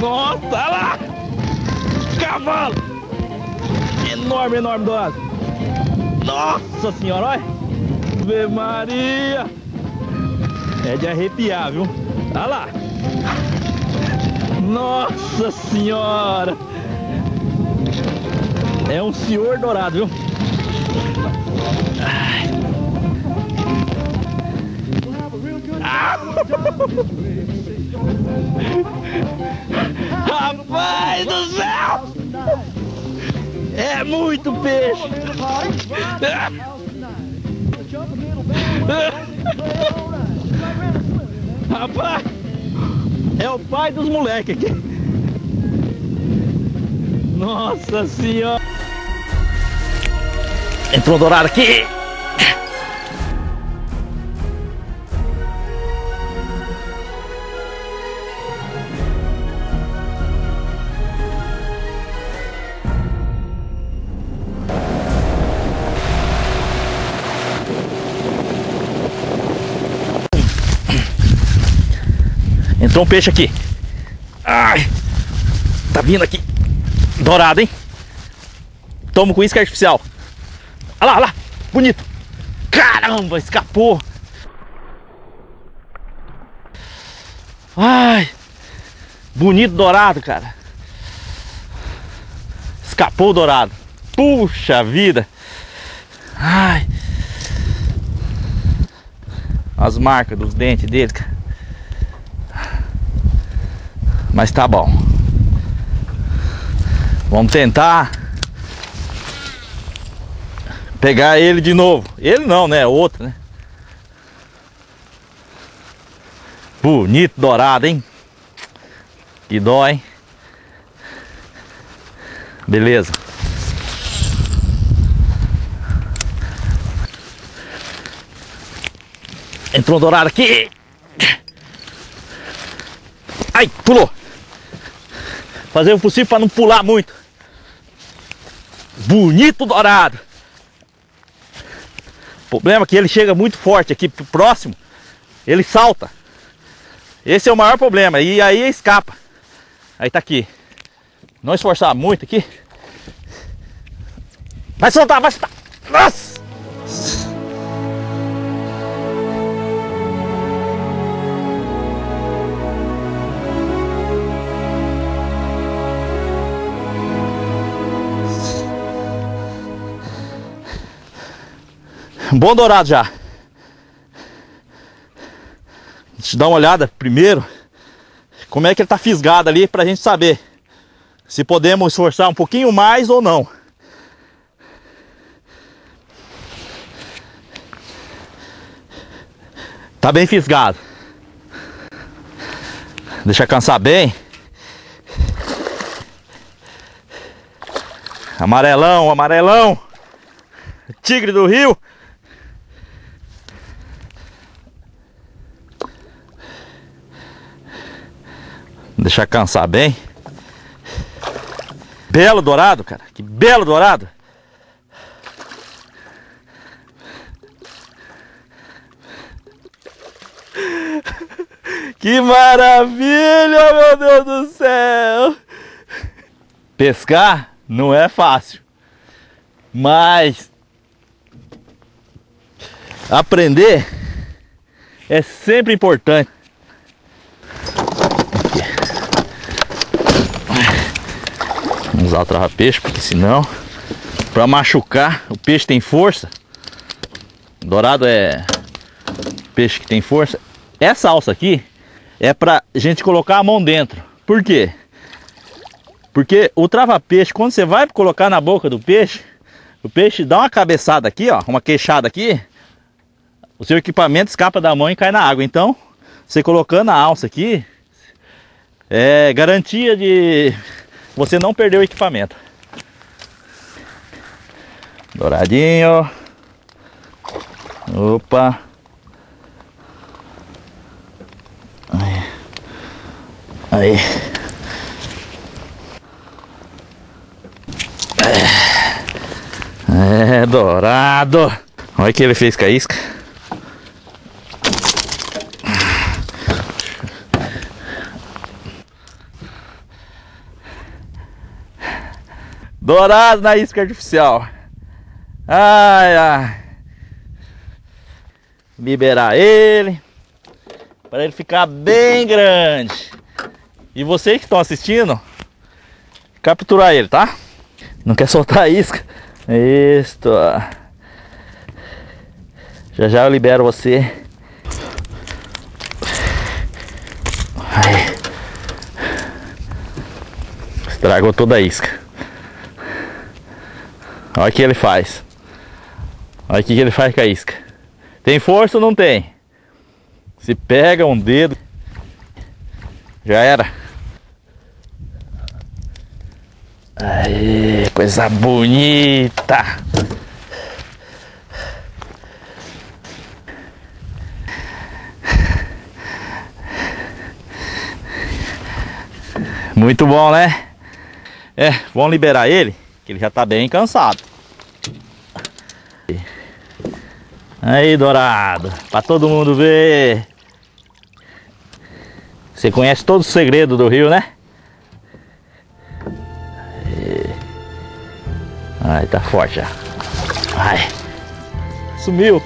Nossa, olha lá! Cavalo! Enorme, enorme dourado. Nossa senhora, olha! Ave Maria! É de arrepiar, viu? Olha lá! Nossa senhora! É um senhor dourado, viu? Ai. Ah! Rapaz do céu! É muito peixe! Rapaz! É o pai dos moleques aqui! Nossa senhora! Entrou dourado aqui! Entrou um peixe aqui. Ai! Tá vindo aqui. Dourado, hein? Tomo com isca artificial. Olha lá, olha lá. Bonito. Caramba, escapou. Ai. Bonito dourado, cara. Escapou o dourado. Puxa vida. Ai. As marcas dos dentes dele, cara. Mas tá bom. Vamos tentar pegar ele de novo. Ele não, né? Outro, né? Bonito dourado, hein? Que dó, hein? Beleza. Entrou um dourado aqui. Ai, pulou. Fazer o possível para não pular muito. Bonito dourado. O problema é que ele chega muito forte aqui próximo. Ele salta. Esse é o maior problema. E aí escapa. Aí tá aqui. Não esforçar muito aqui. Vai soltar, vai soltar. Nossa! Bom dourado já. Deixa eu dar uma olhada primeiro. Como é que ele tá fisgado ali pra gente saber se podemos esforçar um pouquinho mais ou não. Tá bem fisgado. Deixa cansar bem. Amarelão, amarelão. Tigre do rio. Deixar cansar bem. Belo dourado, cara. Que belo dourado. Que maravilha, meu Deus do céu! Pescar não é fácil, mas aprender é sempre importante. Usar o trava-peixe, porque senão, para machucar, o peixe tem força. Dourado é peixe que tem força. Essa alça aqui é pra gente colocar a mão dentro. Por quê? Porque o trava-peixe, quando você vai colocar na boca do peixe, o peixe dá uma cabeçada aqui, ó, uma queixada aqui, o seu equipamento escapa da mão e cai na água. Então, você colocando a alça aqui, é garantia de você não perder o equipamento. Douradinho. Opa. Aí. Aí. É, dourado. Olha que ele fez com a isca. Dourado na isca artificial. Ai, ai. Liberar ele. Para ele ficar bem grande. E vocês que estão assistindo, capturar ele, tá? Não quer soltar a isca? Isto. Já já eu libero você. Aí. Estragou toda a isca. Olha o que ele faz. Olha o que ele faz com a isca. Tem força ou não tem? Se pega um dedo, já era. Aí, coisa bonita. Muito bom, né? É, vamos liberar ele, que ele já tá bem cansado. Aí, dourado, para todo mundo ver. Você conhece todos os segredos do rio, né? Ai, tá forte já. Ai. Sumiu.